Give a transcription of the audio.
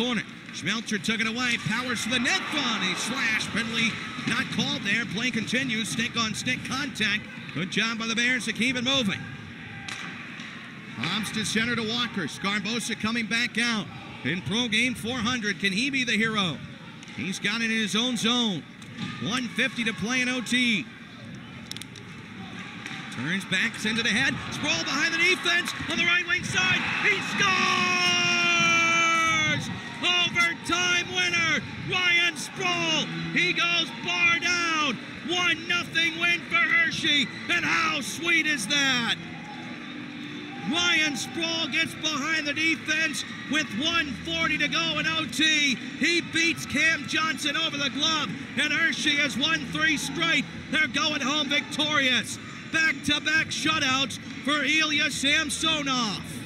corner. Schmelzer took it away, powers to the net front. He slashed, penalty not called there. Play continues, stick on stick contact. Good job by the Bears to keep it moving. Hobbs to center to Walker. Sgarbosa coming back out. In pro game 400, can he be the hero? He's got it in his own zone. 150 to play in OT. Turns back, sends it ahead. Sproul behind the defense on the right wing side. He scores! Ryan Sproul. He goes bar down. 1 nothing win for Hershey. And how sweet is that? Ryan Sproul gets behind the defense with 140 to go in OT. He beats Cam Johnson over the glove, and Hershey has won three straight. They're going home victorious. Back to back shutouts for Ilya Samsonov.